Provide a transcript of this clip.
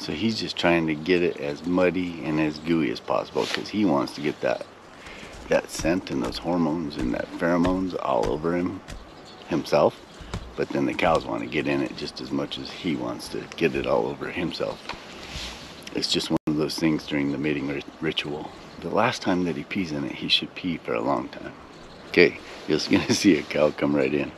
So he's just trying to get it as muddy and as gooey as possible because he wants to get that that scent and those hormones and that pheromones all over him himself. But then the cows want to get in it just as much as he wants to get it all over himself. It's just one of those things during the mating ritual. The last time that he pees in it, he should pee for a long time. Okay, you're just gonna see a cow come right in.